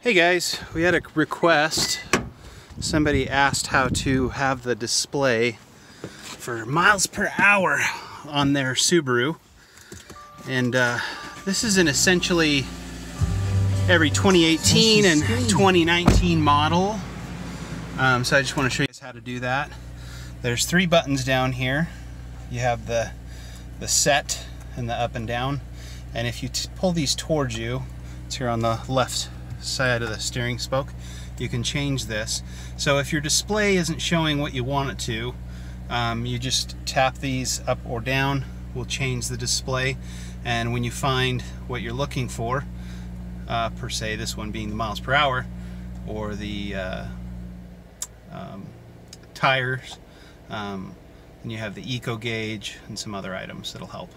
Hey guys, we had a request. Somebody asked how to have the display for miles per hour on their Subaru. And uh, this is an essentially every 2018 and 2019 model. Um, so I just want to show you guys how to do that. There's three buttons down here. You have the, the set and the up and down. And if you pull these towards you, it's here on the left side of the steering spoke, you can change this. So if your display isn't showing what you want it to, um, you just tap these up or down, will change the display. And when you find what you're looking for, uh, per se, this one being the miles per hour, or the uh, um, tires, um, and you have the eco gauge and some other items that'll help.